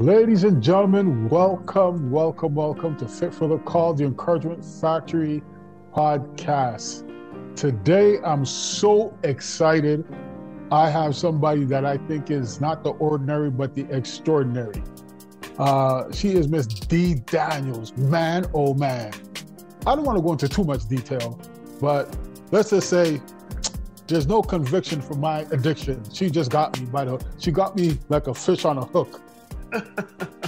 Ladies and gentlemen, welcome, welcome, welcome to Fit for the Call, the Encouragement Factory podcast. Today, I'm so excited. I have somebody that I think is not the ordinary, but the extraordinary. Uh, she is Miss Dee Daniels. Man, oh man. I don't want to go into too much detail, but let's just say there's no conviction for my addiction. She just got me by the, she got me like a fish on a hook.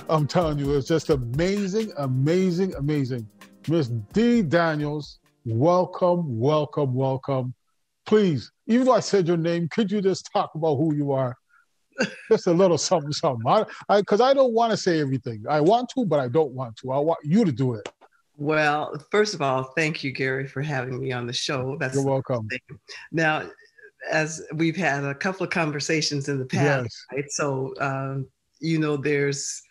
I'm telling you, it's just amazing, amazing, amazing. Miss Dee Daniels, welcome, welcome, welcome. Please, even though I said your name, could you just talk about who you are? just a little something, something. I, because I, I don't want to say everything. I want to, but I don't want to. I want you to do it. Well, first of all, thank you, Gary, for having me on the show. That's You're welcome. Now, as we've had a couple of conversations in the past, yes. right? So, um, you know, there's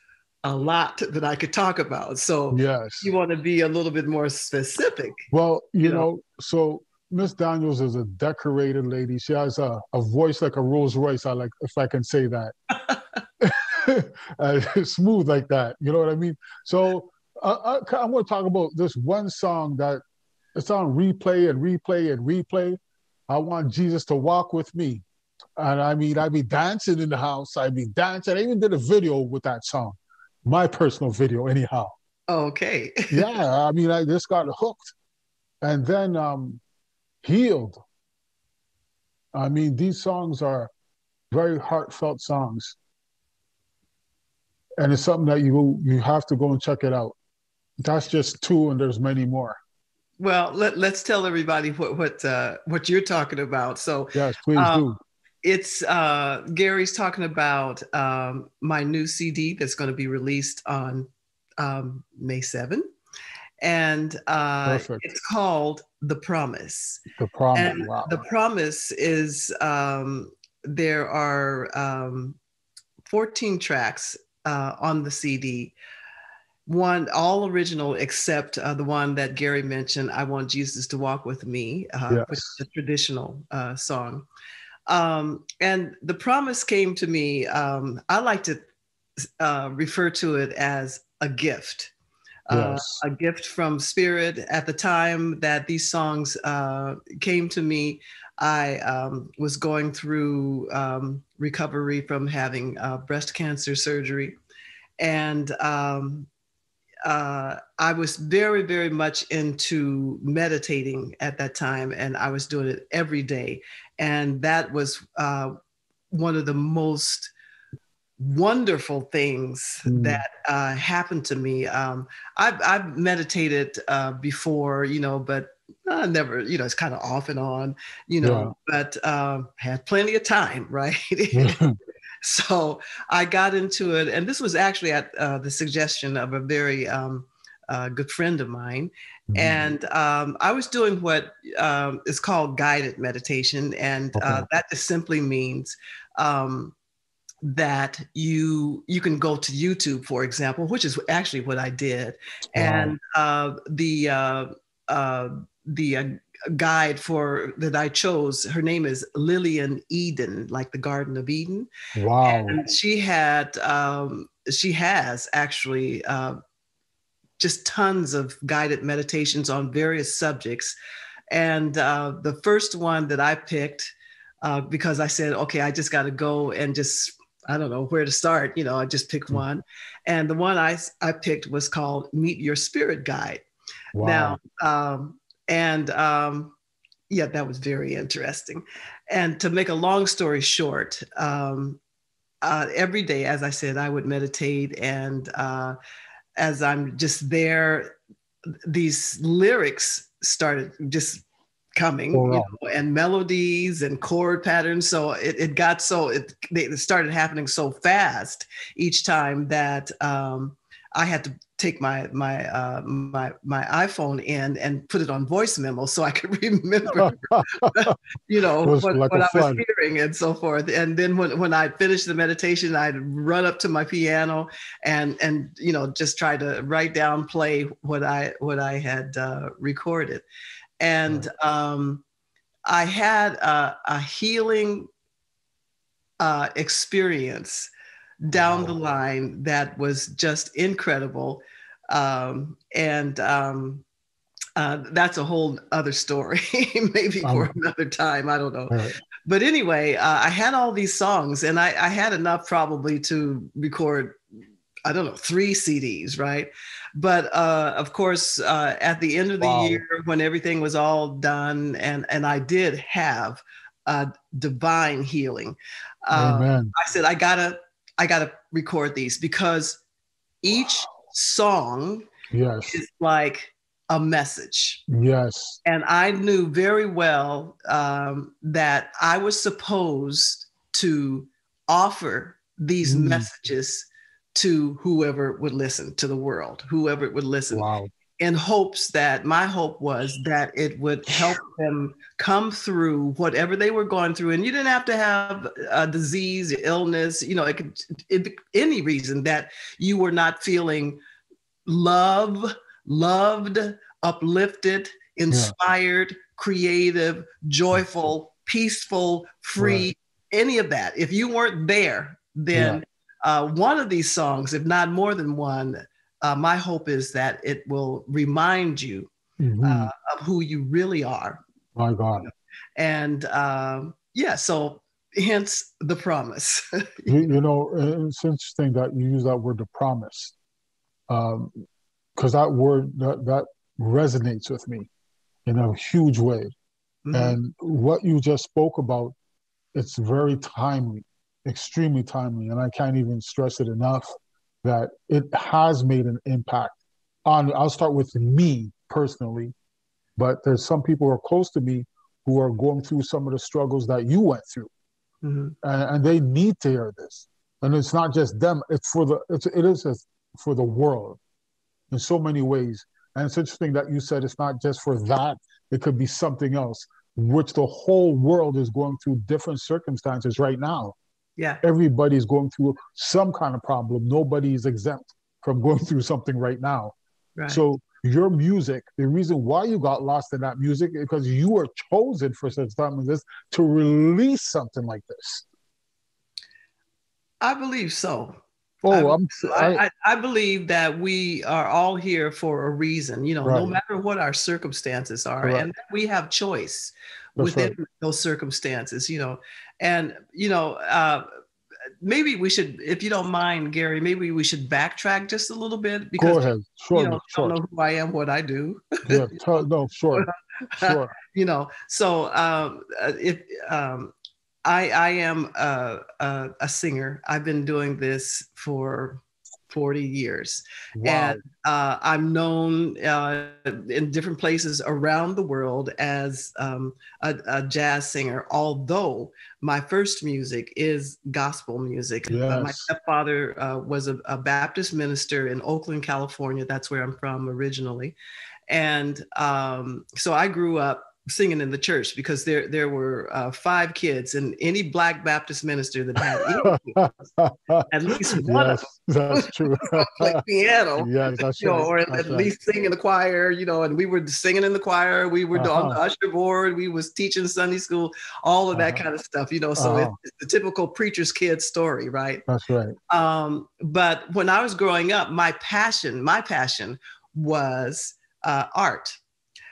a lot that I could talk about. So, yes, you want to be a little bit more specific. Well, you, you know? know, so Miss Daniels is a decorated lady. She has a, a voice like a Rolls Royce. I like if I can say that. uh, smooth like that. You know what I mean? So uh, I, I'm going to talk about this one song that it's on replay and replay and replay. I want Jesus to walk with me. And I mean, I'd be dancing in the house. I'd be dancing. I even did a video with that song, my personal video, anyhow. Okay. yeah, I mean, I just got hooked. And then um, Healed. I mean, these songs are very heartfelt songs. And it's something that you you have to go and check it out. That's just two, and there's many more. Well, let, us tell everybody what what uh, what you're talking about. So yes, please um, do. It's uh, Gary's talking about um, my new CD that's going to be released on um, May 7th. And uh, it's called The Promise. The Promise. Wow. The Promise is um, there are um, 14 tracks uh, on the CD one all original except uh, the one that Gary mentioned, "I Want Jesus to Walk with Me," uh, yes. which is a traditional uh, song. Um, and the promise came to me. Um, I like to uh, refer to it as a gift. Uh, a gift from spirit at the time that these songs uh, came to me i um, was going through um, recovery from having breast cancer surgery and um, uh, I was very, very much into meditating at that time, and I was doing it every day. And that was uh, one of the most wonderful things mm. that uh, happened to me. Um, I've, I've, meditated uh, before, you know, but I never, you know, it's kind of off and on, you know, yeah. but um, had plenty of time, right? so I got into it, and this was actually at uh, the suggestion of a very um, uh, good friend of mine. Mm-hmm. And um, I was doing what um, is called guided meditation, and uh, okay. uh, that just simply means um, that you you can go to YouTube, for example, which is actually what I did, wow. and uh, the uh, uh, the guide for that I chose. Her name is Lillian Eden, like the Garden of Eden. Wow! And she had, um, she has actually uh, just tons of guided meditations on various subjects. And uh, the first one that I picked, uh, because I said, okay, I just got to go and just I don't know where to start. You know, I just picked hmm. one, and the one I I picked was called Meet Your Spirit Guide. Wow. Now, um, and um, yeah, that was very interesting. And to make a long story short, um, uh, every day, as I said, I would meditate. And uh, as I'm just there, these lyrics started just coming oh, wow. you know, and melodies and chord patterns so it, it got so it, it started happening so fast each time that um, i had to take my my uh, my my iPhone in and put it on voice memo so I could remember, you know, what, like what I was hearing and so forth. And then when when I finished the meditation, I'd run up to my piano and and you know just try to write down, play what I what I had uh, recorded, and um, I had a, a healing uh, experience down the line that was just incredible. Um, and um, uh, that's a whole other story, maybe for um, another time. I don't know. Right. But anyway, uh, I had all these songs, and I, I had enough probably to record, I don't know, three CDs, right? But uh, of course, uh, at the end of the wow. year, when everything was all done, and and I did have a divine healing, uh, I said I gotta I gotta record these because each wow. song yes. is like a message. Yes. And I knew very well um, that I was supposed to offer these mm. messages to whoever would listen to the world, whoever would listen. Wow. In hopes that my hope was that it would help them come through whatever they were going through. And you didn't have to have a disease, illness, you know, it could it, any reason that you were not feeling love loved, uplifted, inspired, yeah. creative, joyful, peaceful, free, right. any of that. If you weren't there, then yeah. uh, one of these songs, if not more than one, uh, my hope is that it will remind you mm-hmm. uh, of who you really are. My God. And um, yeah, so hence the promise. you, you, know, it's interesting that you use that word, the promise. Um, because that word that, that resonates with me in a huge way. Mm-hmm. And what you just spoke about, it's very timely, extremely timely. And I can't even stress it enough that it has made an impact on, I'll start with me personally, but there's some people who are close to me who are going through some of the struggles that you went through. Mm-hmm. And, and, they need to hear this. And it's not just them, it's for the, it's, it is for the world in so many ways. And it's interesting that you said it's not just for that, it could be something else, which the whole world is going through different circumstances right now. Yeah. Everybody's going through some kind of problem. Nobody is exempt from going through something right now. Right. So your music, the reason why you got lost in that music is because you were chosen for such time as this to release something like this. I believe so. Oh, I'm, I, I, I, believe that we are all here for a reason, you know, right. no matter what our circumstances are, right. and we have choice That's within right. those circumstances, you know, and you know, uh, maybe we should, if you don't mind, Gary, maybe we should backtrack just a little bit because Go ahead. Sure, you know, sure. don't know who I am, what I do. yeah, no, sure, sure. you know, so um, uh, if um, I, I am a, a, a, singer. I've been doing this for 40 years. Wow. And uh, I'm known uh, in different places around the world as um, a, a, jazz singer, although my first music is gospel music. Yes. Uh, my stepfather uh, was a, a, Baptist minister in Oakland, California. That's where I'm from originally. And um, so I grew up singing in the church because there there were uh, five kids and any black Baptist minister that had at least one yes, of them that's true play piano yes that's you know, or that's at right. least sing in the choir you know and we were singing in the choir we were uh-huh. on the usher board we was teaching Sunday school all of that uh-huh. kind of stuff you know so uh-huh. it's, it's the typical preacher's kid story right that's right um, but when I was growing up my passion my passion was uh, art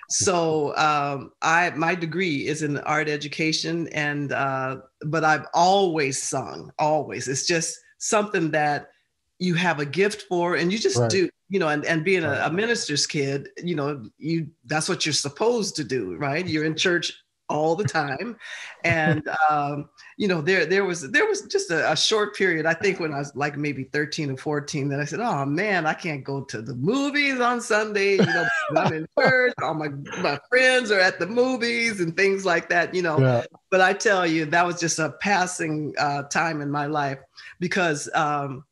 so um, I my degree is in art education, and uh, but I've always sung. Always, it's just something that you have a gift for, and you just right. do. You know, and, and being a, a minister's kid, you know, you that's what you're supposed to do, right? You're in church all the time, and um, you know, there there was there was just a, a, short period. I think when I was like maybe 13 or 14, that I said, "Oh man, I can't go to the movies on Sunday." You know, I'm in church. All my my friends are at the movies and things like that. You know, yeah. but I tell you, that was just a passing uh, time in my life because um,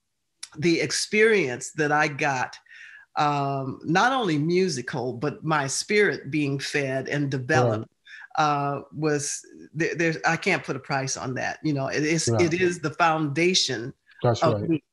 the experience that I got. Um, not only musical, but my spirit being fed and developed uh, was there, there's I can't put a price on that. You know, it is it is the foundation That's of right. me.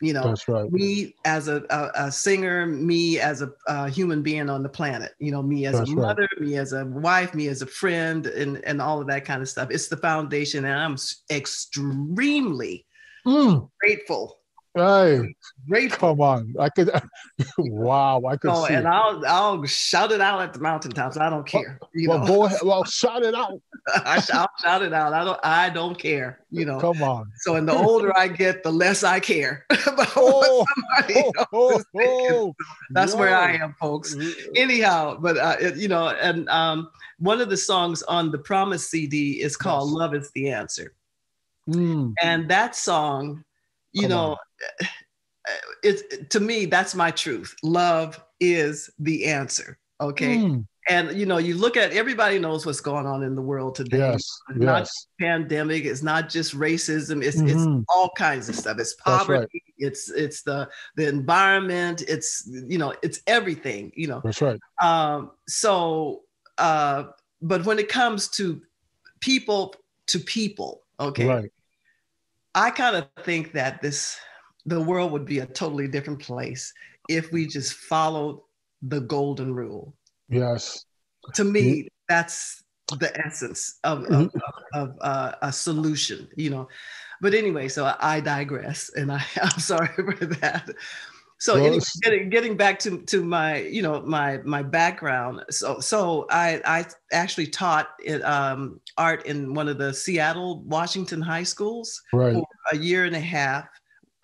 You know, That's right. me as a, a, a singer, me as a, a, human being on the planet. You know, me as That's a mother, right. me as a wife, me as a friend, and and all of that kind of stuff. It's the foundation, and I'm extremely Mm. Grateful. Hey, Grateful. come on! I could. wow, I could Oh, see. and it. I'll I'll shout it out at the mountaintops. I don't care. You well, know, go ahead. Well, shout it out. I I'll shout it out. I don't I don't care. You know. Come on. So, and the older I get, the less I care about Oh, somebody oh, oh, oh. That's where I am, folks. Anyhow, but uh, it, you know, and um, one of the songs on the Promise CD is called Yes. "Love Is the Answer," Mm, and that song, you Come know, it's to me that's my truth. Love is the answer. Okay, mm, and you know, you look at everybody knows what's going on in the world today. yes, It's not yes. pandemic. It's not just racism. It's it's Mhm. all kinds of stuff. It's poverty. right. It's it's the the environment. It's you know it's everything. You know. That's right. Um, so, uh, but when it comes to people to people, okay, Right. I kind of think that this the world would be a totally different place if we just followed the golden rule. Yes. To me, that's the essence of, of, Mhm. of uh, a solution, you know. But anyway, so I digress, and I, I'm sorry for that. So anyway, getting, getting back to, to my, you know, my my background. So so I I actually taught it, um, art in one of the Seattle Washington high schools Right. for a year and a half.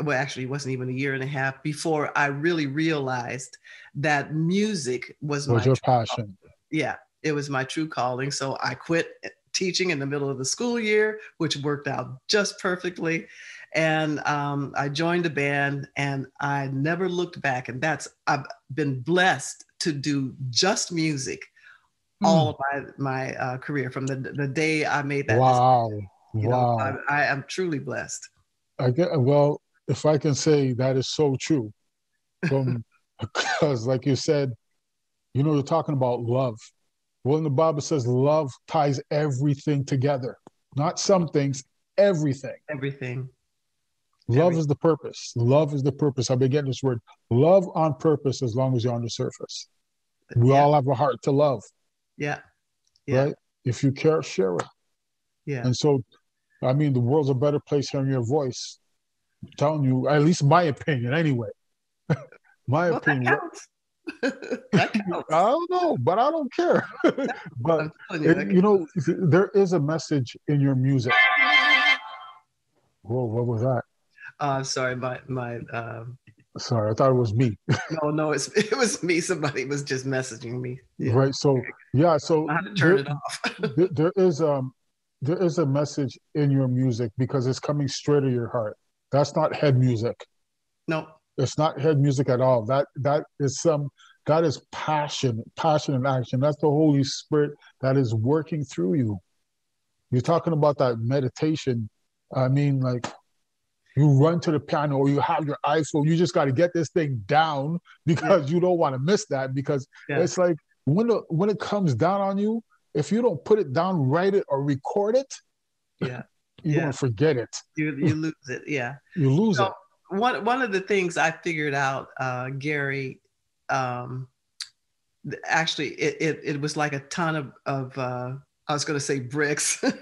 Well, actually, it wasn't even a year and a half before I really realized that music was my Was your true passion? yeah, it was my true calling. So I quit teaching in the middle of the school year, which worked out just perfectly. And um, I joined a band and I never looked back. And that's, I've been blessed to do just music Hmm. all of my, my uh, career from the, the day I made that. Wow. decision, you wow. know, I, I am truly blessed. I get well, if I can say that is so true. From because like you said, you know, you're talking about love. Well, in the Bible says love ties everything together. Not some things, everything. Everything. Love is the purpose. Love is the purpose. I've been getting this word. Love on purpose as long as you're on the surface. We yeah, all have a heart to love, yeah, yeah, right? If you care, share it. yeah. And so, I mean, the world's a better place hearing your voice. I'm telling you, at least my opinion, anyway. my Well, opinion. counts. that counts. I don't know, but I don't care. but you, it- you know, there is a message in your music. Whoa, what was that? Uh, sorry, my my. Um, Sorry, I thought it was me. no, no, it's it was me. Somebody was just messaging me. Yeah. Right. So yeah. So I had to turn there- it off. there, there is um there is a message in your music because it's coming straight to your heart. That's not head music. no, It's not head music at all. That that is some that is passion, passion and action. That's the Holy Spirit that is working through you. You're talking about that meditation. I mean, like you run to the piano or you have your iPhone. You just got to get this thing down because you don't want to miss that. Because Yeah. it's like when the, when it comes down on you, if you don't put it down, write it or record it, yeah, you're Yeah. gonna forget it. you you lose it. Yeah. You lose So- it. One one of the things I figured out, uh, Gary, um, actually, it, it it was like a ton of of uh, I was going to say bricks, but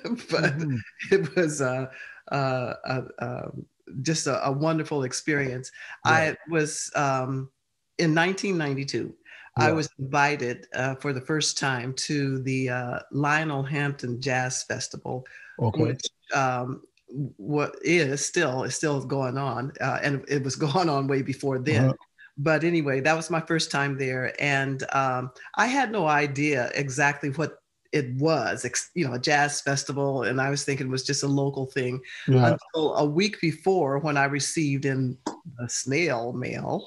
Mhm. it was uh, uh, uh, um, just a, a wonderful experience. I was um, in 1992. I was invited uh, for the first time to the uh, Lionel Hampton Jazz Festival, Okay. which um, what is still is still going on, uh, and it was going on way before then. Uh-huh. But anyway, that was my first time there, and um, I had no idea exactly what it was. You know, a jazz festival, and I was thinking it was just a local thing Yeah. until a week before when I received in a snail mail.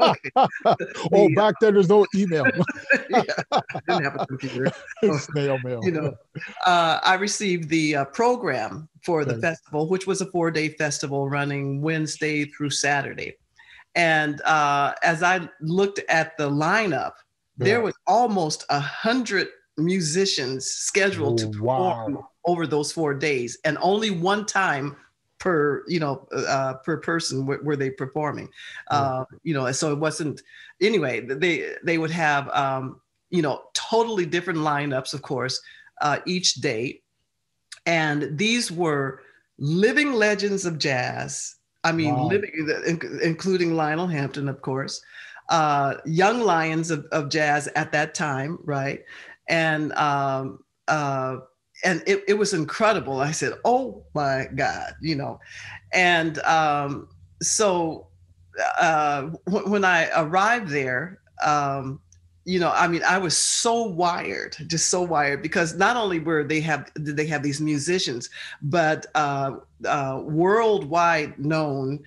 Okay, oh, back then there's no email. yeah, I didn't have a computer. Snail mail. you know, uh, I received the uh, program for the Okay. festival, which was a four day festival running Wednesday through Saturday. And uh, as I looked at the lineup, there was almost a hundred musicians scheduled to Oh, perform wow. over those four days, and only one time per you know uh, per person were, were they performing. Uh, you know, so it wasn't anyway. They they would have um, you know totally different lineups, of course, uh, each day, and these were living legends of jazz. I mean, wow. living, including Lionel Hampton, of course, uh, young lions of, of jazz at that time, right? And um, uh, and it, it was incredible. I said, "Oh my God," you know, and um, so uh, w- when I arrived there, um, you know, I mean, I was so wired, just so wired, because not only were they have did they have these musicians, but uh, uh, worldwide known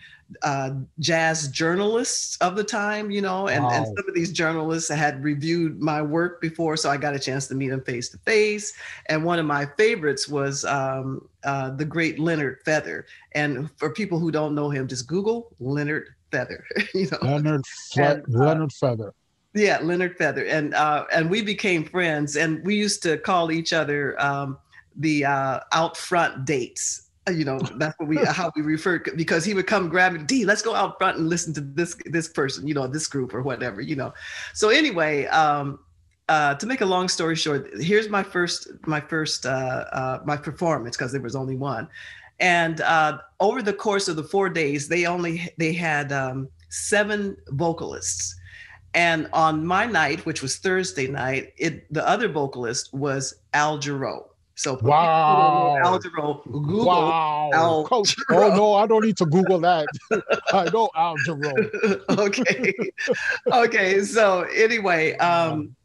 uh, jazz journalists of the time, you know, and, wow. and some of these journalists had reviewed my work before, so I got a chance to meet them face to face. And one of my favorites was um, uh, the great Leonard Feather. And for people who don't know him, just Google Leonard Feather. you know, Leonard Fe- and, uh, Leonard Feather. Yeah, Leonard Feather, and uh, and we became friends, and we used to call each other um, the uh, out front dates. You know, that's what we how we referred because he would come grab me, Dee, let's go out front and listen to this this person, you know, this group or whatever, you know. So anyway, um, uh, to make a long story short, here's my first my first uh, uh, my performance because there was only one, and uh, over the course of the four days, they only they had um, seven vocalists and on my night, which was Thursday night, it the other vocalist was Al Jarreau. So wow, Al Jarreau, Google wow. Al Coach, Oh no, I don't need to Google that. I know Al Jarreau. okay, okay. So anyway, um,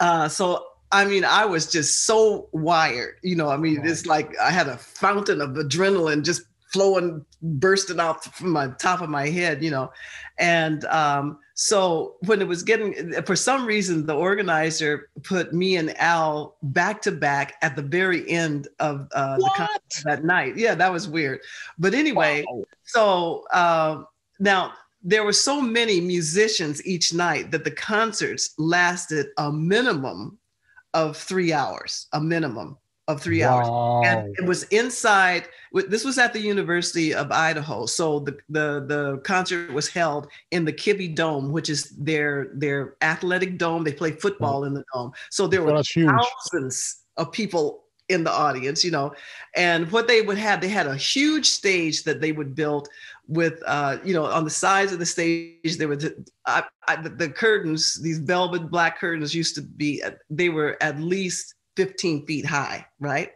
uh, so I mean, I was just so wired. You know, I mean, it's like I had a fountain of adrenaline just flowing, bursting out from my top of my head, you know. And um, so when it was getting, for some reason, the organizer put me and Al back to back at the very end of uh, the concert that night. Yeah, that was weird. But anyway, wow. so uh, now there were so many musicians each night that the concerts lasted a minimum of three hours, a minimum of three wow. hours. And it was inside, this was at the University of Idaho. So the, the, the concert was held in the Kibbie Dome, which is their, their athletic dome. They play football in the dome. So there were thousands of people in the audience, you know. And what they would have, they had a huge stage that they would build with uh, you know on the sides of the stage there were the, I, I, the, curtains these velvet black curtains used to be they were at least 15 feet high, right?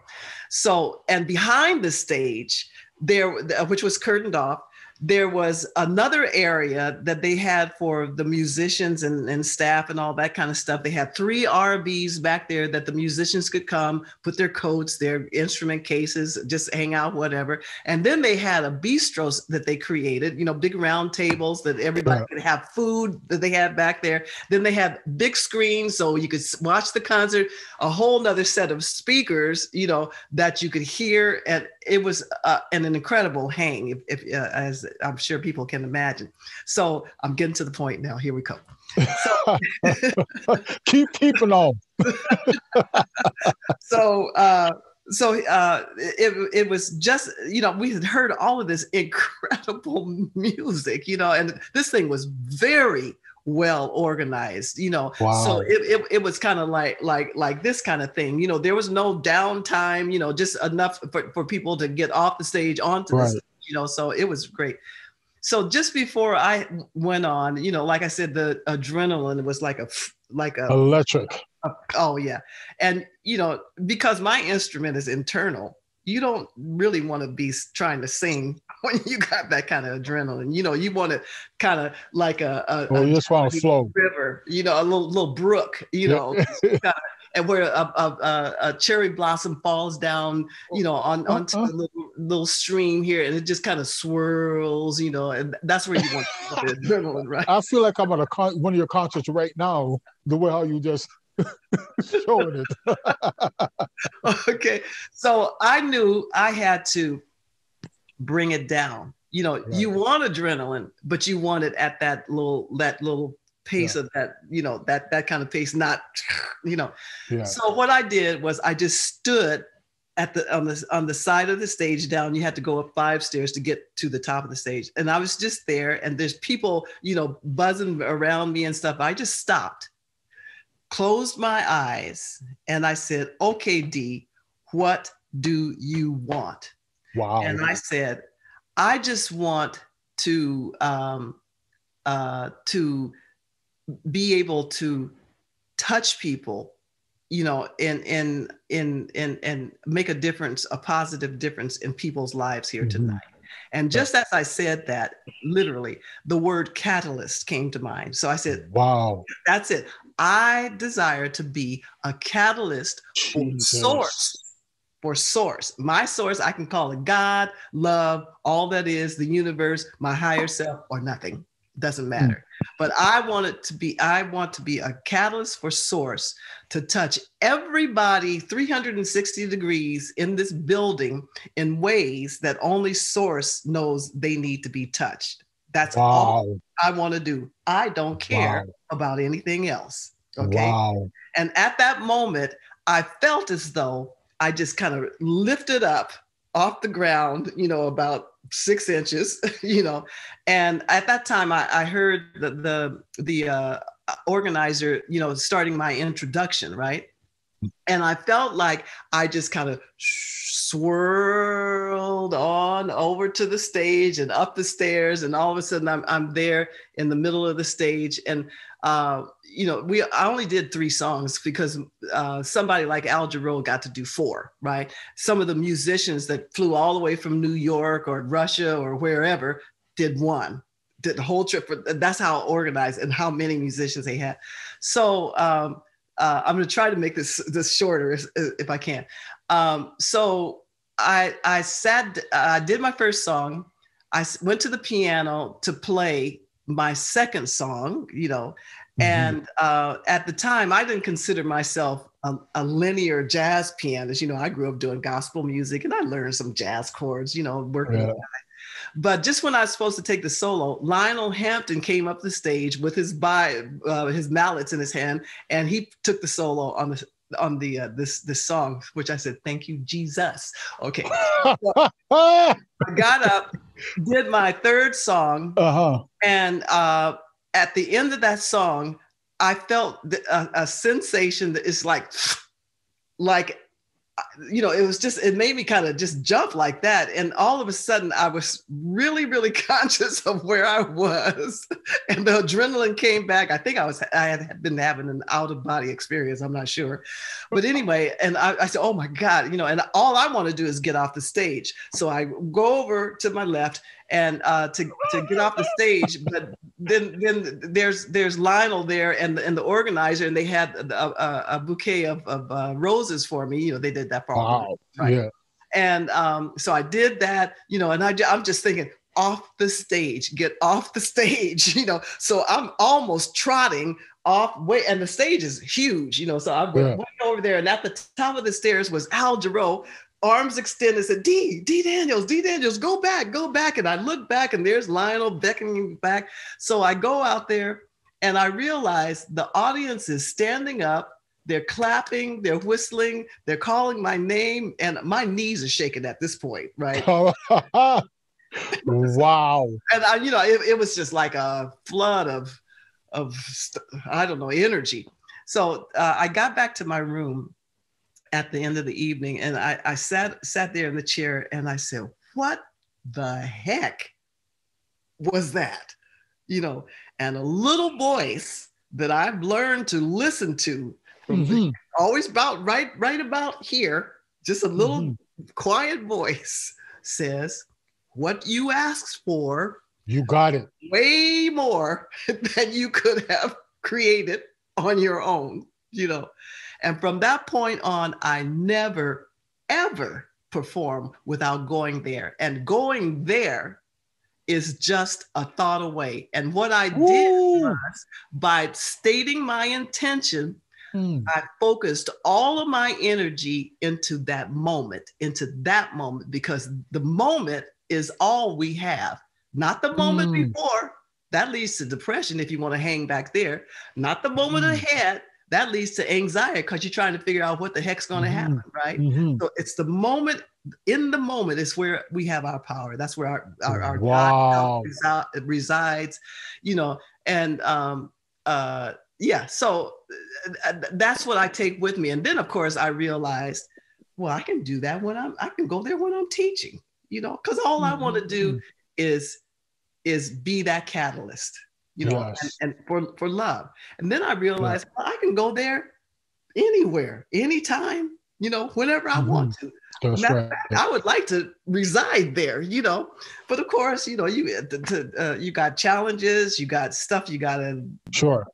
So, and behind the stage, there, which was curtained off, there was another area that they had for the musicians and, and staff and all that kind of stuff. They had three RVs back there that the musicians could come, put their coats, their instrument cases, just hang out, whatever. And then they had a bistro that they created, you know, big round tables that everybody could have food that they had back there. Then they had big screens so you could watch the concert, a whole nother set of speakers, you know, that you could hear. And it was uh, an, incredible hang, if, if uh, as I'm sure people can imagine. So I'm getting to the point now. Here we go. So, Keep keeping on. so uh, so uh, it, it was just you know we had heard all of this incredible music you know and this thing was very well organized you know wow. so it, it, it was kind of like like like this kind of thing you know there was no downtime you know just enough for, for people to get off the stage onto right. the stage, you know so it was great. So just before i went on you know like i said the adrenaline was like a like a electric. A, oh yeah. And you know because my instrument is internal you don't really want to be trying to sing when you got that kind of adrenaline. You know, you want to kind of like a, a, well, you just want to flow. River, you know, a little little brook, you know, and where a, a, a, cherry blossom falls down, you know, on uh-huh. onto uh-huh. the little, little stream here, and it just kind of swirls, you know, and that's where you want the adrenaline, right? I feel like I'm at a con- one of your concerts right now. The way how you just showing it. okay, so I knew I had to bring it down. You know, right. you want adrenaline, but you want it at that little that little pace yeah. of that, you know, that that kind of pace, not, you know. Yeah. So what I did was I just stood at the on the on the side of the stage down you had to go up five stairs to get to the top of the stage and i was just there and there's people you know buzzing around me and stuff i just stopped closed my eyes and i said okay Dee what do you want Wow. And I said, I just want to um, uh, to be able to touch people, you know, and and and and and make a difference, a positive difference in people's lives here mm-hmm. tonight. And just as I said that, literally, the word catalyst came to mind. So I said, Wow, that's it. I desire to be a catalyst for source. For source. My source, I can call it God, love, all that is, the universe, my higher self, or nothing. Doesn't hmm. matter. But I want it to be, I want to be a catalyst for source to touch everybody 360 degrees in this building in ways that only source knows they need to be touched. That's wow. all I want to do. I don't care wow. about anything else. Okay. Wow. And at that moment, I felt as though I just kind of lifted up off the ground, you know, about six inches, you know. And at that time, I, I heard the the, the uh, organizer, you know, starting my introduction, right? And I felt like I just kind of swirled on over to the stage and up the stairs, and all of a sudden I'm I'm there in the middle of the stage, and uh, you know, we I only did three songs because uh, somebody like Al Jarreau got to do four, right? Some of the musicians that flew all the way from New York or Russia or wherever did one, did the whole trip. That's how organized and how many musicians they had. So um, uh, I'm going to try to make this this shorter if, if I can. Um, so I I sat, I did my first song. I went to the piano to play my second song, you know, mm-hmm. and uh, at the time I didn't consider myself a, a, linear jazz pianist. You know, I grew up doing gospel music and I learned some jazz chords, you know, working. Yeah. But just when I was supposed to take the solo, Lionel Hampton came up the stage with his by uh, his mallets in his hand, and he took the solo on the on the uh, this this song, which I said, "Thank you, Jesus." Okay, so I got up, did my third song, uh-huh. and uh, at the end of that song, I felt a, a sensation that is like, like you know, it was just, it made me kind of just jump like that. And all of a sudden, I was really, really conscious of where I was. And the adrenaline came back. I think I was, I had been having an out of body experience. I'm not sure. But anyway, and I, I said, oh my God, you know, and all I want to do is get off the stage. So I go over to my left and uh, to to get off the stage. But then then there's there's Lionel there and and the organizer, and they had a, a bouquet of, of uh, roses for me. You know, they did that for wow. all. Right? Yeah. And um, so I did that, you know, and I, I'm just thinking, off the stage, get off the stage, you know. So I'm almost trotting off way, and the stage is huge, you know. So I went, yeah. went over there, and at the top of the stairs was Al Jarreau arms extended, said, Dee, Dee Daniels, Dee Daniels, go back, go back. And I look back and there's Lionel beckoning back. So I go out there and I realize the audience is standing up. They're clapping, they're whistling, they're calling my name, and my knees are shaking at this point, right? wow. and I, you know, it, it was just like a flood of, of, I don't know, energy. So uh, I got back to my room at the end of the evening and I, I sat sat there in the chair and I said, what the heck was that? You know, and a little voice that I've learned to listen to mm-hmm. always about right, right about here, just a little mm-hmm. quiet voice says, What you asked for, you got it. Way more than you could have created on your own, you know. And from that point on, I never, ever perform without going there. And going there is just a thought away. And what I Ooh. did was by stating my intention, hmm. I focused all of my energy into that moment, into that moment, because the moment is all we have, not the moment hmm. before. That leads to depression if you want to hang back there, not the moment hmm. ahead that leads to anxiety because you're trying to figure out what the heck's going to mm-hmm. happen, right? Mm-hmm. So it's the moment in the moment is where we have our power. That's where our our, our wow. God resides, you know. And um, uh, yeah, so uh, that's what I take with me. And then of course I realized, well, I can do that when I'm I can go there when I'm teaching. you know, because all I want to do mm-hmm. is is be that catalyst, you know, yes. and, and, for for love. And then I realized yeah. well, I can go there anywhere, anytime, you know, whenever I mm-hmm. want to. Right. Fact, I would like to reside there, you know, but of course, you know, you uh, you got challenges, you got stuff you got to sure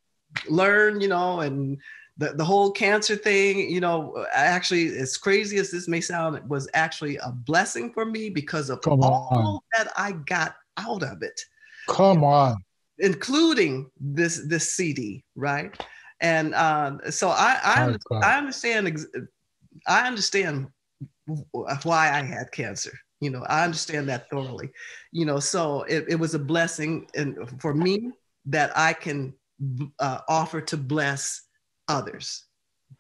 learn, you know, and the, the whole cancer thing, you know, actually, as crazy as this may sound, it was actually a blessing for me because of Come all on. that I got out of it. Come on. Including this this CD, right? And uh, so I I, oh, I understand I understand why I had cancer. You know, I understand that thoroughly. You know, so it, it was a blessing and for me that I can uh, offer to bless others.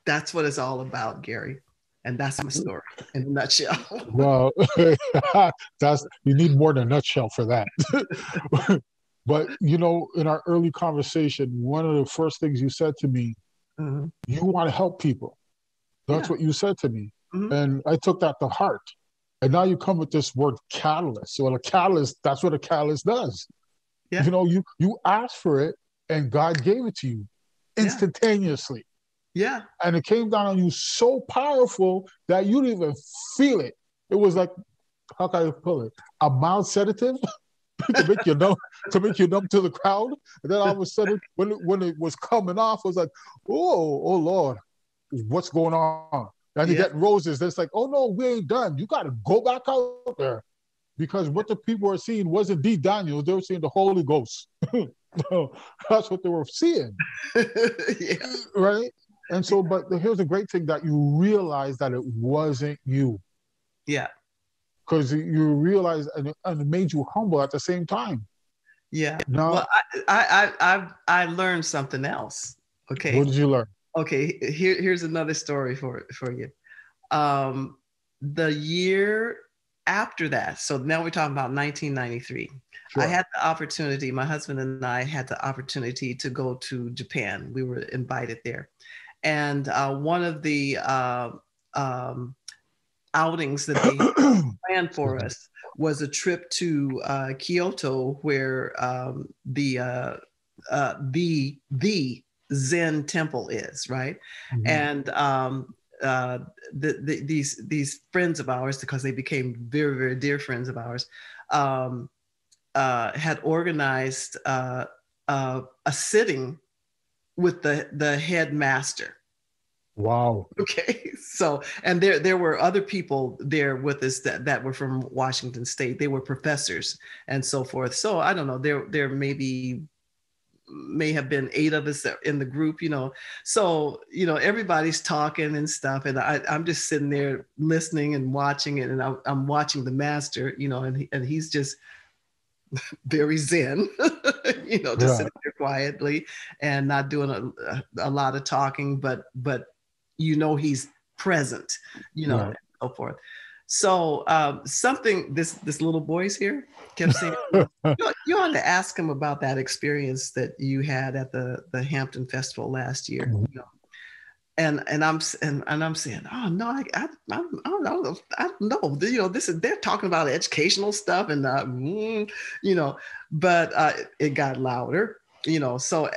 That's what it's all about, Gary. And that's my story in a nutshell. well, that's you need more than a nutshell for that. but you know, in our early conversation, one of the first things you said to me, mm-hmm. you want to help people. That's yeah. what you said to me. Mm-hmm. And I took that to heart. And now you come with this word catalyst. Well, a catalyst, that's what a catalyst does. Yeah. You know, you you ask for it and God gave it to you instantaneously. Yeah. And it came down on you so powerful that you didn't even feel it. It was like, how can I pull it? A mild sedative to make you numb, to make you numb to the crowd. And then all of a sudden, when it, when it was coming off, it was like, oh, oh Lord, what's going on? And you yeah. get roses. That's like, oh no, we ain't done. You got to go back out there because what the people are seeing wasn't Dee Daniel. They were seeing the Holy Ghost. that's what they were seeing. yeah. Right. And so, but here's the great thing that you realize that it wasn't you. Yeah. Because you realize and it, and it made you humble at the same time. Yeah. Now, well, I, I, I, I learned something else. Okay. What did you learn? Okay. Here, here's another story for, for you. Um, the year after that, so now we're talking about 1993. Sure. I had the opportunity, my husband and I had the opportunity to go to Japan. We were invited there. And uh, one of the uh, um, outings that they planned for us was a trip to uh, Kyoto, where um, the uh, uh, the the Zen temple is, right? Mm-hmm. And um, uh, the, the, these these friends of ours, because they became very very dear friends of ours, um, uh, had organized uh, uh, a sitting with the the headmaster. Wow. Okay. So, and there there were other people there with us that, that were from Washington State. They were professors and so forth. So I don't know. There there maybe may have been eight of us in the group, you know. So, you know, everybody's talking and stuff. And I, I'm just sitting there listening and watching it. And I, am watching the master, you know, and, he, and he's just very zen, you know, just sitting there quietly and not doing a, a lot of talking, but but you know he's present, you know, right. and so forth. So um, something this this little boy's here kept saying, you, you ought to ask him about that experience that you had at the the Hampton Festival last year. Mm-hmm. You know? and and I'm and, and I'm saying, oh no, I I, I, I don't know, I don't know. You know, this is they're talking about educational stuff and uh, mm, you know, but uh, it got louder, you know. So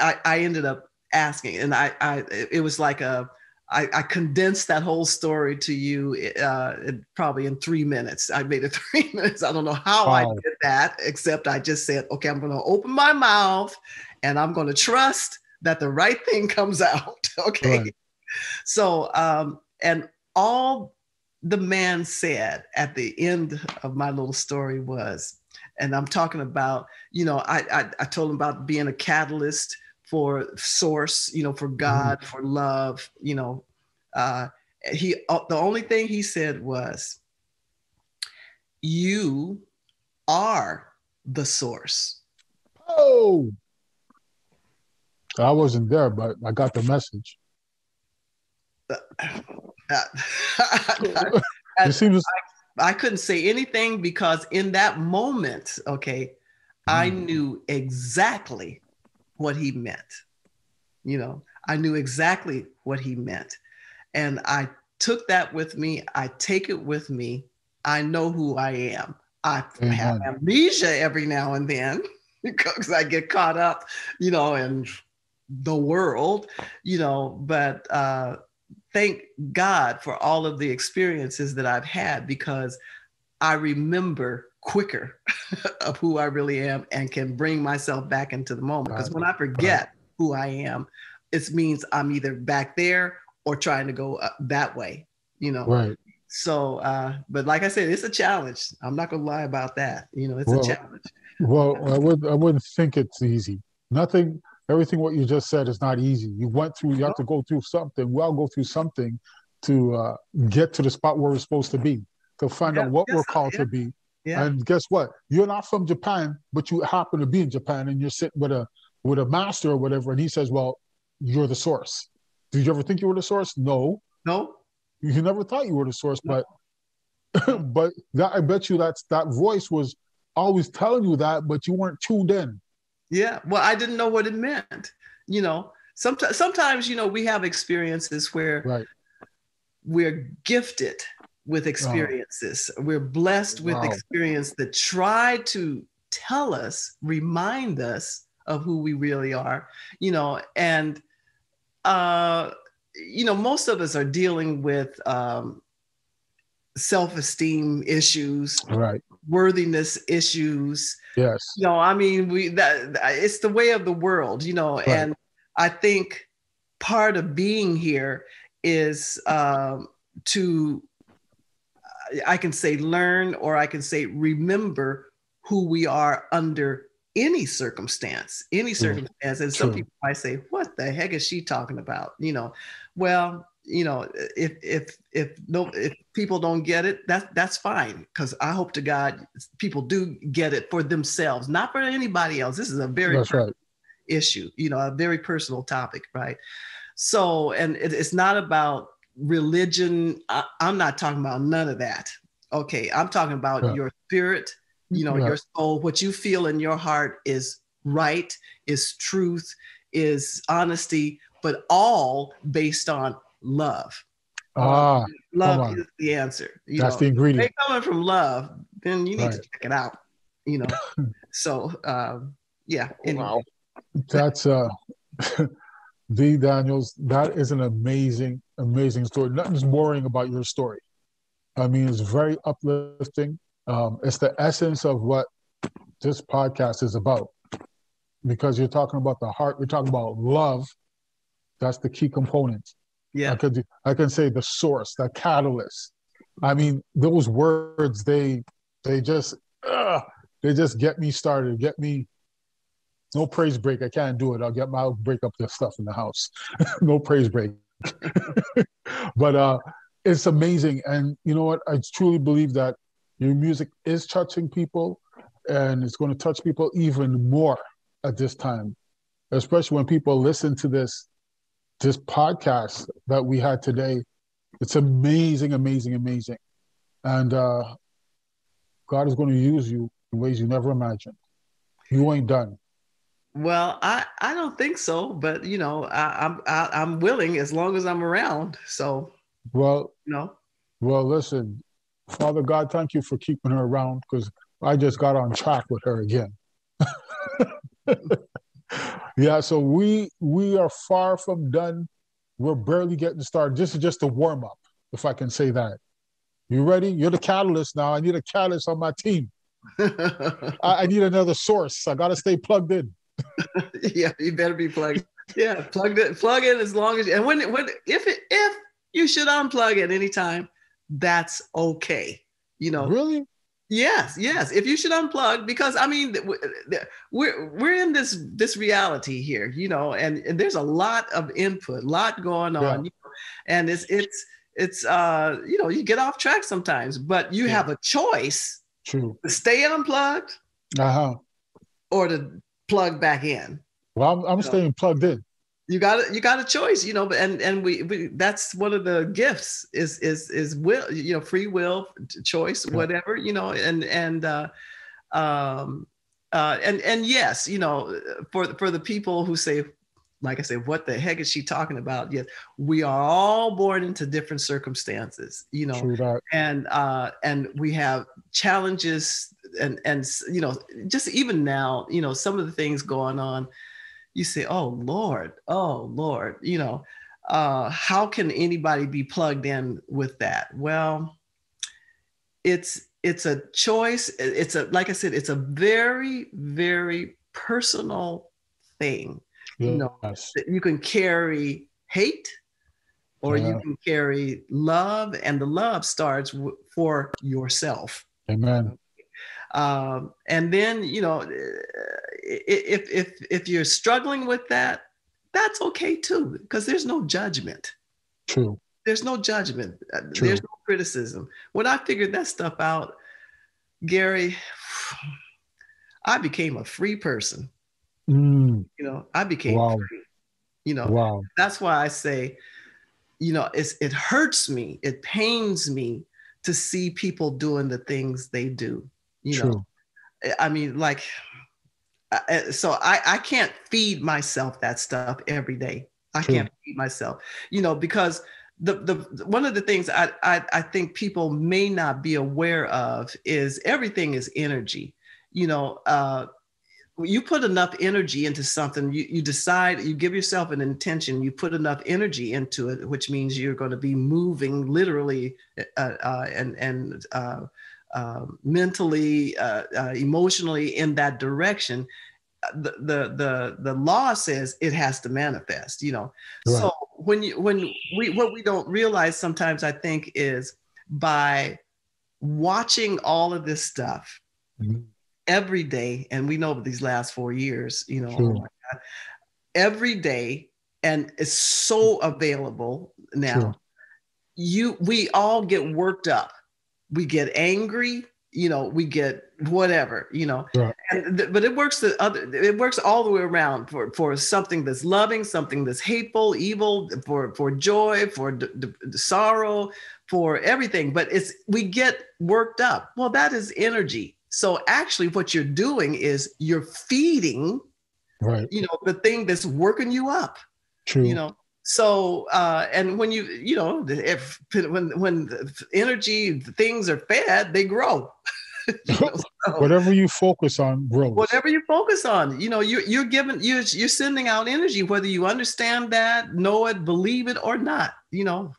I I ended up asking, and I I it was like a I, I condensed that whole story to you uh, probably in three minutes. I made it three minutes. I don't know how I did that, except I just said, okay, I'm going to open my mouth and I'm going to trust that the right thing comes out. okay. Right. So, um, and all the man said at the end of my little story was, and I'm talking about, you know, I, I, I told him about being a catalyst for source, you know, for mm-hmm. God, mm-hmm. for love, you know. Uh, he, uh, the only thing he said was, you are the source. Oh, I wasn't there, but I got the message. it seems I, I, couldn't say anything because in that moment, okay, mm. I knew exactly what he meant. You know, I knew exactly what he meant. And I took that with me. I take it with me I know who I am. I Amen. have amnesia every now and then because I get caught up, you know, in the world, you know, but uh, thank God for all of the experiences that I've had because I remember quicker of who I really am and can bring myself back into the moment. Because when I forget who I am, it means I'm either back there or trying to go that way, you know. Right. So, uh, but like I said, it's a challenge. I'm not gonna lie about that. You know, it's well, a challenge. Well, I would I wouldn't think it's easy. Nothing everything what you just said is not easy. You went through, you have to go through something. We all go through something to uh, get to the spot where we're supposed to be, to find yeah, out what we're called yeah. to be. Yeah. And guess what? You're not from Japan, but you happen to be in Japan, and you're sitting with a with a master or whatever, and he says, "Well, you're the source." Did you ever think you were the source? No. No. You never thought you were the source, no. but but that, I bet you that's that voice was always telling you that, but you weren't tuned in. Yeah. Well, I didn't know what it meant. You know, sometimes sometimes, you know, we have experiences where right. we're gifted with experiences. Oh. We're blessed with wow. experience that try to tell us, remind us of who we really are, you know, and uh, you know, most of us are dealing with um, self-esteem issues, right? Worthiness issues, Yes. You know, I mean, we that it's the way of the world, you know, right. and I think part of being here is um, to I can say learn or I can say remember who we are under any circumstance, any mm. circumstance. And some people might say, "What the heck is she talking about?" You know, well, you know, if if if no if people don't get it, that's that's fine. Because I hope to God people do get it for themselves, not for anybody else. This is a very right. issue, you know, a very personal topic, right? So, and it, it's not about religion. I, am not talking about none of that. Okay, I'm talking about yeah. your spirit, you know, yeah. your soul. What you feel in your heart is right, is truth, is honesty, but all based on love. Ah, love is the answer. You That's know, the ingredient. They coming from love, then you need right. to check it out. You know, so um, yeah. Anyway. Wow, that's uh, Dee Daniels. That is an amazing, amazing story. Nothing's boring about your story. I mean, it's very uplifting. Um, it's the essence of what this podcast is about, because you're talking about the heart. You're talking about love. That's the key component yeah. I could I can say the source, the catalyst. I mean, those words they they just uh, they just get me started, get me no praise break. I can't do it. I'll get my I'll break up the stuff in the house. no praise break. but uh it's amazing. And you know what? I truly believe that your music is touching people and it's going to touch people even more at this time, especially when people listen to this this podcast that we had today. It's amazing, amazing, amazing. And uh, God is going to use you in ways you never imagined. You ain't done. Well, I, I don't think so, but you know, I, I'm I, I'm willing as long as I'm around. So, well, you know, well, listen, Father God, thank you for keeping her around because I just got on track with her again. yeah, so we we are far from done. We're barely getting started. This is just a warm up, if I can say that. You ready? You're the catalyst now. I need a catalyst on my team. I, I, need another source. I got to stay plugged in. yeah, you better be plugged. Yeah, plugged it, Plug in as long as you, and when when if it if you should unplug at any time, that's okay. You know. Really? Yes, yes. If you should unplug, because I mean, we're we're in this this reality here, you know, and, and there's a lot of input, a lot going on, yeah. you know, and it's it's it's uh you know you get off track sometimes, but you yeah. have a choice True. to stay unplugged, uh-huh, or to plug back in. Well, I'm, I'm staying plugged in you got you got a choice you know and and we, we, that's one of the gifts is is is will you know free will choice whatever you know and and uh um uh and and yes you know for for the people who say like I said, what the heck is she talking about? Yes, we are all born into different circumstances, you know, and uh, and we have challenges, and and you know, just even now, you know, some of the things going on, you say, oh Lord, oh Lord, you know, uh, how can anybody be plugged in with that? Well, it's it's a choice. It's a like I said, it's a very very personal thing Yes. You know, you can carry hate or yeah. you can carry love, and the love starts w- for yourself. Amen. Um, and then you know, if if if you're struggling with that, that's okay too, because there's no judgment. True. There's no judgment. Uh, True. There's no criticism. When I figured that stuff out, Gary, I became a free person. Mm. You know, I became wow. free. You know, wow. that's why I say, you know, it's it hurts me, it pains me to see people doing the things they do. You True. know, I mean, like, so I I can't feed myself that stuff every day. I True. can't feed myself, you know, because the the one of the things I, I I think people may not be aware of is everything is energy. You know, uh, you put enough energy into something you, you decide you give yourself an intention you put enough energy into it which means you're going to be moving literally uh, uh, and and uh, um, mentally uh, uh, emotionally in that direction the, the the the law says it has to manifest you know right. so when you when we what we don't realize sometimes i think is by watching all of this stuff mm-hmm every day, and we know these last four years, you know, oh sure. oh every day, and it's so available now. Sure. You, we all get worked up. We get angry. You know, we get whatever. You know, right. and th- but it works the other. It works all the way around for for something that's loving, something that's hateful, evil, for for joy, for d- d- sorrow, for everything. But it's we get worked up. Well, that is energy so actually, what you're doing is you're feeding, right? You know, the thing that's working you up. True. You know, so uh, and when you you know if when when energy things are fed, they grow. you know, so, whatever you focus on grows. Whatever you focus on, you know, you're you're giving you're you're sending out energy, whether you understand that, know it, believe it or not. You know,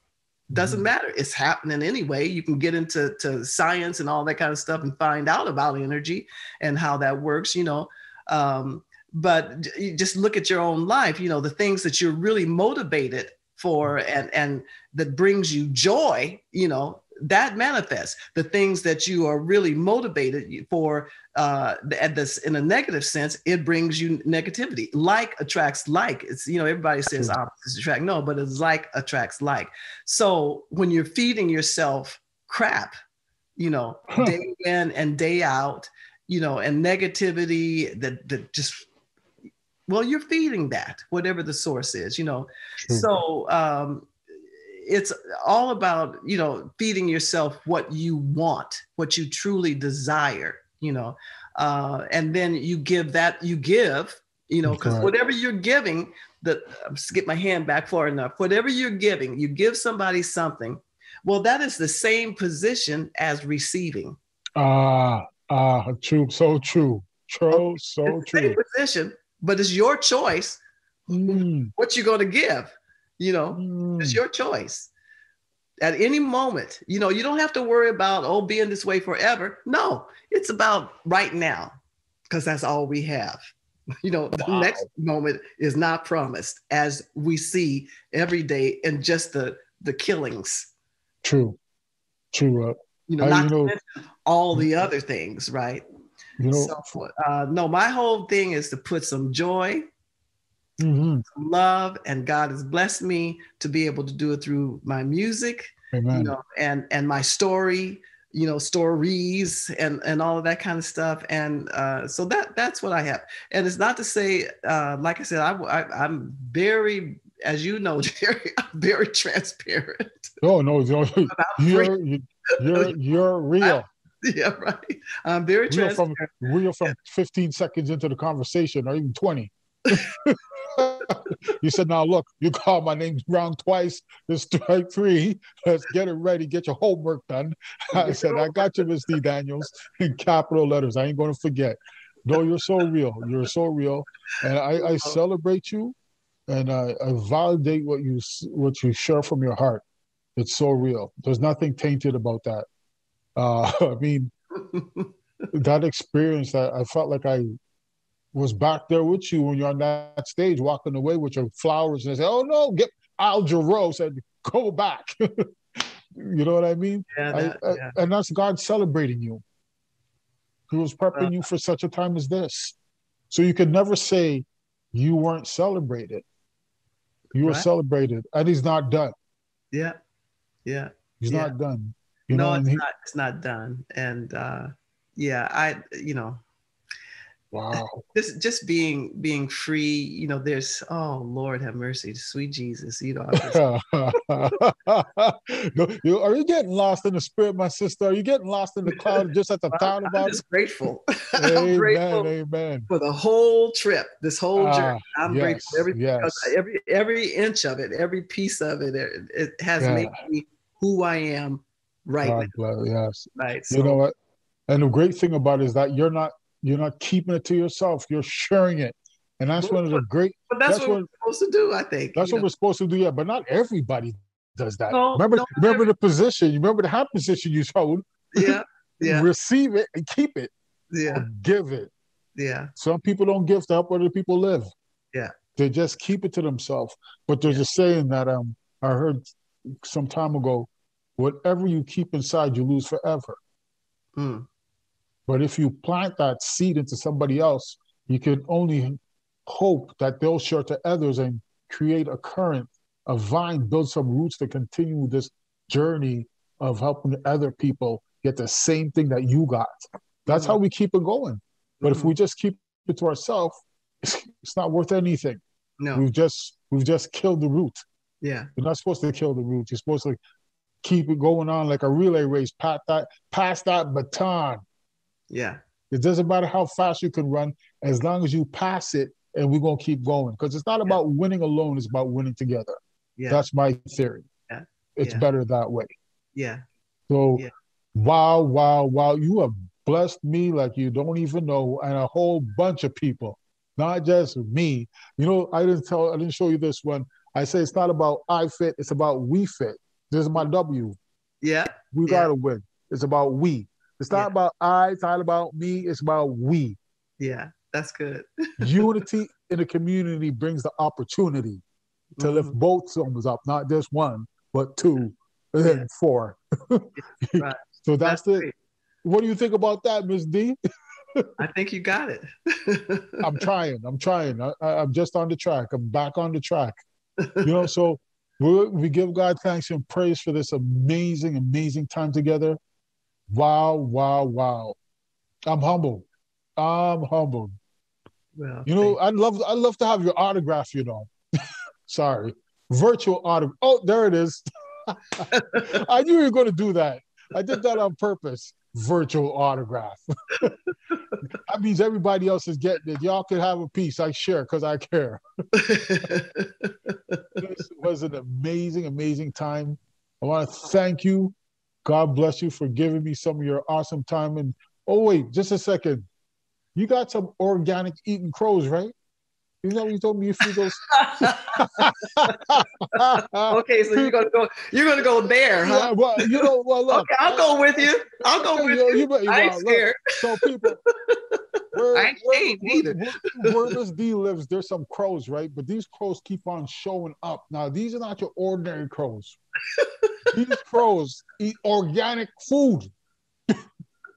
doesn't mm-hmm. matter it's happening anyway you can get into to science and all that kind of stuff and find out about energy and how that works you know um, but just look at your own life you know the things that you're really motivated for and and that brings you joy you know that manifests. The things that you are really motivated for uh at this in a negative sense it brings you negativity. Like attracts like. It's you know everybody says opposites attract. No but it's like attracts like. So when you're feeding yourself crap you know day in and day out you know and negativity that that just well you're feeding that whatever the source is you know? So um it's all about you know feeding yourself what you want what you truly desire you know? Uh, and then you give that you give you know because whatever you're giving that let's get my hand back far enough. Whatever you're giving you give somebody something. Well that is the same position as receiving. Ah ah true so true. True so true. position but it's your choice mm. what you're going to give you know, mm. it's your choice. At any moment, you know, you don't have to worry about, oh, being this way forever. No, it's about right now, because that's all we have. You know, the next moment is not promised, as we see every day in just the the killings. True, true. Uh, you know, not you know, all the other things, right? You know, so, uh, no, my whole thing is to put some joy mm-hmm. love, and God has blessed me to be able to do it through my music, Amen. you know, and and my story, you know, stories and and all of that kind of stuff. And uh, so that that's what I have. And it's not to say, uh, like I said, I, I I'm very as you know, Jerry, I'm very transparent. Oh no, no you're, you're you're real. yeah, right. I'm very real transparent. From, real from 15 seconds into the conversation, or even 20. you said, now look, you called my name wrong twice. This strike three. Let's get it ready. Get your homework done. I said, I got you, Miss Dee Daniels, in capital letters. I ain't going to forget. No, you're so real. You're so real. And I, I oh. celebrate you and I, I validate what you what you share from your heart. It's so real. There's nothing tainted about that. Uh, I mean, that experience that I felt like I was back there with you when you're on that stage walking away with your flowers and I said, Oh no, get Al Jarreau said, go back. you know what I mean? Yeah, that, I, yeah. and that's God celebrating you. He was prepping uh, you for such a time as this. So you could never say you weren't celebrated. You were celebrated, and he's not done. Yeah, yeah. He's yeah. not done. You no, know, it's he, not. It's not done. And uh, yeah, I, you know, wow. Just just being being free. You know, there's oh Lord have mercy, sweet Jesus. You know, no, you, are you getting lost in the spirit, my sister? Are you getting lost in the cloud just at the town about I'm just grateful. Amen, I'm grateful amen. for the whole trip, this whole Ah, journey. I'm yes, grateful every yes. every every inch of it, every piece of it. It, it has Yeah. made me who I am right God yes. Right. So you know what? And the great thing about it is that you're not you're not keeping it to yourself. You're sharing it, and that's one of the great. but that's, that's what what- we're supposed to do, I think. That's what we're supposed to do. Yeah, but not everybody does that. No, remember, no, remember the position. You remember the hand position you showed. know? yeah, yeah, Receive it and keep it. yeah, give it. yeah, Some people don't give to help other people live. Yeah. They just keep it to themselves. But there's a saying that um I heard some time ago, whatever you keep inside, you lose forever. Mm. But if you plant that seed into somebody else, you can only hope that they'll share to others and create a current, a vine, build some roots to continue this journey of helping other people get the same thing that you got. That's how we keep it going. But if Mhm. we just keep it to ourselves, it's, it's not worth anything. no, We've just we've just killed the root. yeah, You're not supposed to kill the root. You're supposed to keep it going on like a relay race, pass that, pass that baton. yeah, It doesn't matter how fast you can run, as long as you pass it, and we're gonna keep going. Because it's not Yeah. about winning alone; it's about winning together. yeah, That's my theory. Yeah. It's Yeah. better that way. yeah. So, Yeah. wow, wow, wow! You have blessed me like you don't even know, and a whole bunch of people, not just me. You know, I didn't tell, I didn't show you this one. I say it's not about I fit; it's about we fit. This is my W. Yeah, We Yeah. gotta win. It's about we. It's not Yeah. about I. It's not about me. It's about we. yeah, that's good. Unity in the community brings the opportunity to lift Mhm. both thumbs up, not just one, but two, and then Yeah. four. Right. So that's, it. great. What do you think about that, Miss Dee? I think you got it. I'm trying. I'm trying. I, I'm just on the track. I'm back on the track. You know, so we, we give God thanks and praise for this amazing, amazing time together. Wow, wow, wow. I'm humbled. I'm humbled. well, You know, I'd love I'd love to have your autograph, you know. Sorry. Virtual autograph. Oh, there it is. I knew you were going to do that. I did that on purpose. Virtual autograph. that means everybody else is getting it. Y'all could have a piece. I share because I care. This was an amazing, amazing time. I want to thank you. God bless you for giving me some of your awesome time. And oh wait, just a second. You got some organic eating crows, right? You know what you told me you feed those. okay, so you're gonna go. You're gonna go there, yeah, huh? well, you know, well, look. Okay, I'll go with you. I'll go with you. you. bet you I ain't. Look, scared. So people, where, I ain't where, either. where, where Miss Dee lives, there's some crows, right? But these crows keep on showing up. Now, these are not your ordinary crows. these crows eat organic food.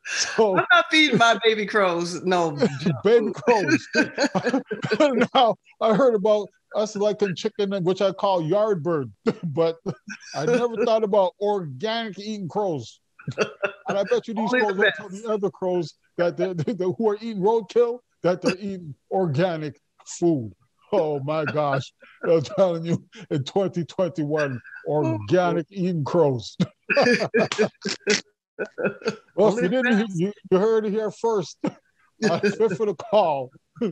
So, I'm not feeding my baby crows. No. baby crows. now, I heard about us liking chicken, which I call yard bird, but I never thought about organic eating crows. And I bet you these Only the crows don't tell the other crows that they're, they who are eating roadkill that they're eating organic food. Oh my gosh. I'm telling you, in 2021, organic eating crows. Well, if you didn't, you, you heard it here first. I fit for the call. yeah.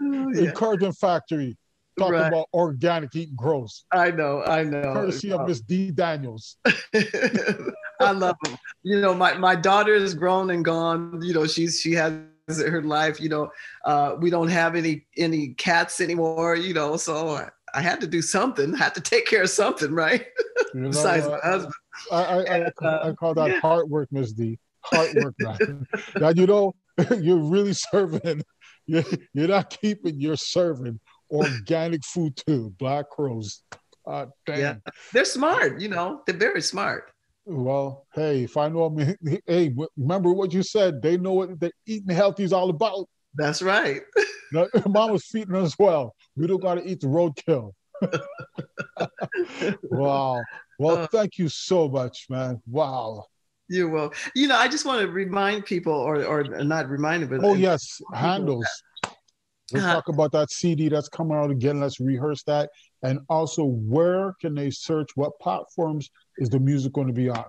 Encouragement Factory. talking Right. about organic eating gross. I know, I know. Courtesy of Miss Dee Daniels. I love them. You know, my, my daughter is grown and gone. You know, she's she has her life. You know, uh, we don't have any any cats anymore. You know, so I, I had to do something. I had to take care of something, right? You know, Besides my husband. I, I, I, uh, I call that yeah. hard work, Miss Dee Hard work, man. now you know you're really serving. You're, you're not keeping. You're serving organic food too. Black crows. Uh, damn. Yeah. They're smart. You know, they're very smart. Well, hey, if I know them, hey, remember what you said. They know what they eating healthy is all about. That's right. Mama's feeding us well. We don't got to eat the roadkill. wow. Well, Uh. thank you so much, man. Wow. You will. You know, I just want to remind people, or or not remind them, but Oh yes, handles. Let's Uh-huh. talk about that CD that's coming out again. Let's rehearse that, and also where can they search? What platforms is the music going to be on?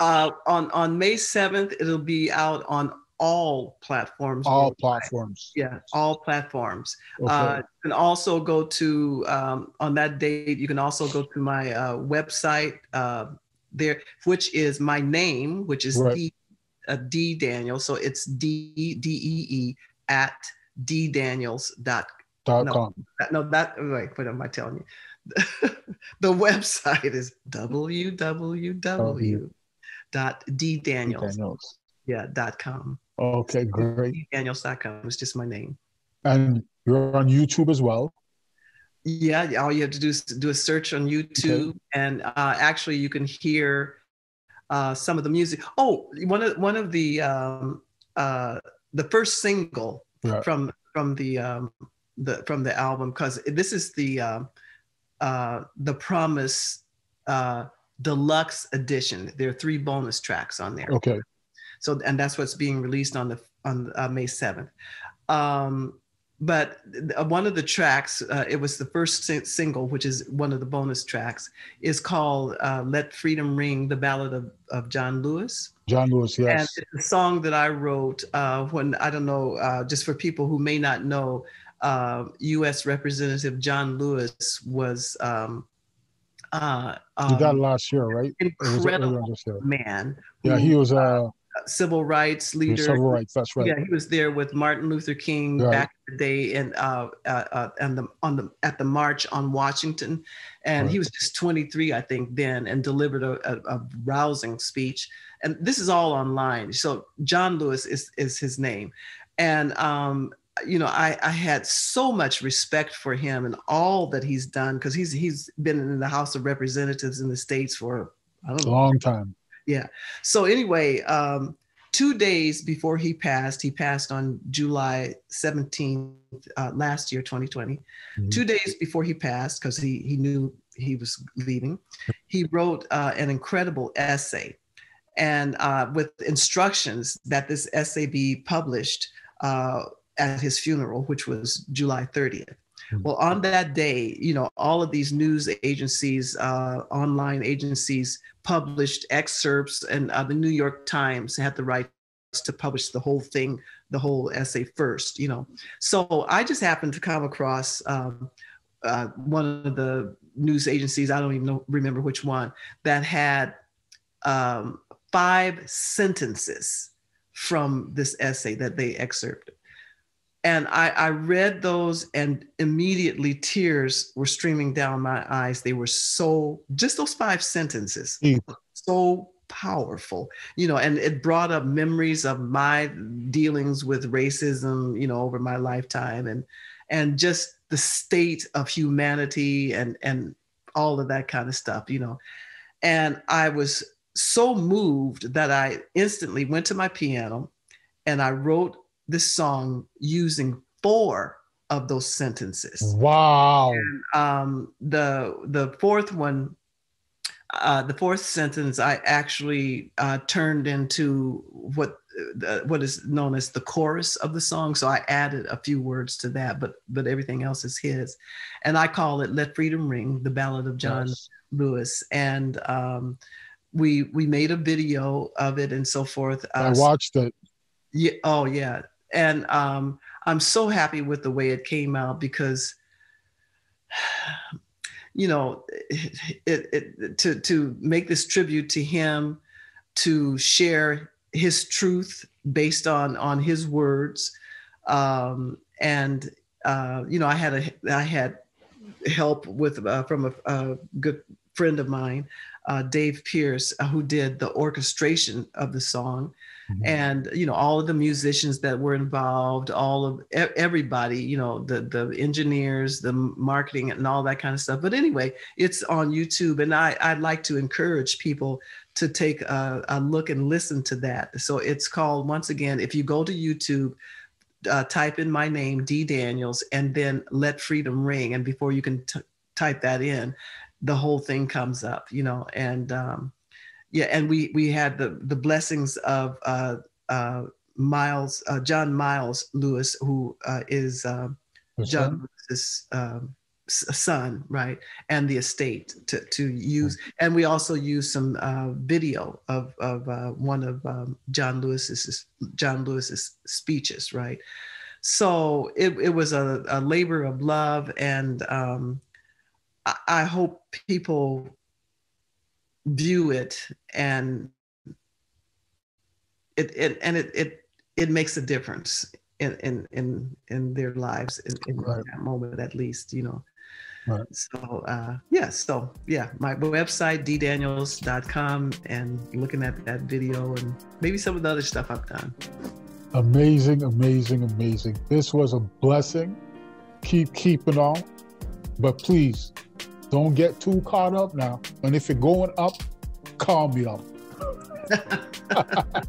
uh, on on May seventh, it'll be out on all platforms. All worldwide. platforms. Yeah, all platforms. Okay. Uh, you can also go to um, on that date. You can also go to my uh, website uh, there, which is my name, which is Right. D, uh, D Daniel. So it's D D E E at D Daniels dot Dot no. com. that- no that wait what am i telling you the website is www dot deedaniels Daniels. Yeah dot com Okay, great. daniels.com is just my name And you're on YouTube as well. yeah all you have to do is do a search on youtube and uh, actually you can hear uh, some of the music oh one of one of the um, uh, the first single from from the um, the from the album because this is the um, uh, the promise uh, deluxe edition. There are three bonus tracks on there. Okay. So and that's what's being released on the on uh, May seventh. Um, but uh, one of the tracks, uh, it was the first sing- single, which is one of the bonus tracks, is called uh, "Let Freedom Ring," the ballad of, of John Lewis. John Lewis, And yes. it's a song that I wrote uh, when I don't know, uh, just for people who may not know, uh, U.S. Representative John Lewis was um, uh, you got it um, last year, right? It was incredible this year. man. Yeah, he was uh civil rights leader. civil rights. That's right. Yeah, he was there with Martin Luther King Right. back in the day, and uh, uh, uh, and the on the at the march on Washington, and he was just 23, I think, then, and delivered a, a, a rousing speech. And this is all online. So John Lewis is is his name, and um, you know, I I had so much respect for him and all that he's done because he's he's been in the House of Representatives in the states for I don't know Long time. So anyway, um, two days before he passed, he passed on July 17th uh, last year, 2020. Mhm. Two days before he passed, because he he knew he was leaving, he wrote uh, an incredible essay, and uh, with instructions that this essay be published uh, at his funeral, which was July 30th. Mhm. Well, on that day, you know, all of these news agencies, uh, online agencies published excerpts, and uh, the New York Times had the rights to publish the whole thing, the whole essay first, you know. So I just happened to come across um, uh, one of the news agencies, I don't even know, remember which one, that had um, five sentences from this essay that they excerpted. And I, I read those, and immediately tears were streaming down my eyes. They were so, just those five sentences, hmm. Deep. so powerful, you know, and it brought up memories of my dealings with racism, you know, over my lifetime and and just the state of humanity and and all of that kind of stuff, you know. And I was so moved that I instantly went to my piano and I wrote this song using four of those sentences Wow. um, the the fourth one, uh, the fourth sentence, I actually uh, turned into what uh, what is known as the chorus of the song. So I added a few words to that, but but everything else is his, and I call it "Let Freedom Ring," the ballad of John. Lewis, and um, we we made a video of it and so forth. I Uh, watched it. yeah. Oh, yeah. And um, I'm so happy with the way it came out because you know, it, it, it, to to make this tribute to him, to share his truth based on on his words, um, and uh, you know, I had a I had help with uh, from a, a, good friend of mine, uh, Dave Pierce, uh, who did the orchestration of the song. Mm-hmm. And you know all of the musicians that were involved, all of everybody, you know the the engineers, the marketing, and all that kind of stuff. But anyway, it's on YouTube, and I I'd like to encourage people to take a, a look and listen to that. So it's called once again, if you go to YouTube, uh, type in my name, Dee Daniels, and then let freedom ring. And before you can t- type that in, the whole thing comes up, you know, and um, yeah, and we we had the the blessings of uh, uh, Miles uh, John Miles Lewis, who uh, is uh, John Lewis's um, son, right, and the estate to to use, and we also used some uh, video of of uh, one of um, John Lewis's John Lewis's speeches, right. So it, it was a, a labor of love, and um, I, I hope people view it and it, it and it, it it makes a difference in in in, in their lives in, in right. that moment at least you know. Right. so uh yeah so yeah my website deedaniels.com and looking at that video and maybe some of the other stuff i've done. Amazing amazing amazing. This was a blessing. Keep keeping on. But please don't get too caught up now. And if you're going up, call me up.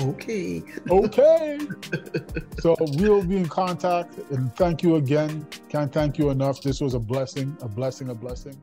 okay. okay. So we'll be in contact and thank you again. Can't thank you enough. This was a blessing, a blessing, a blessing.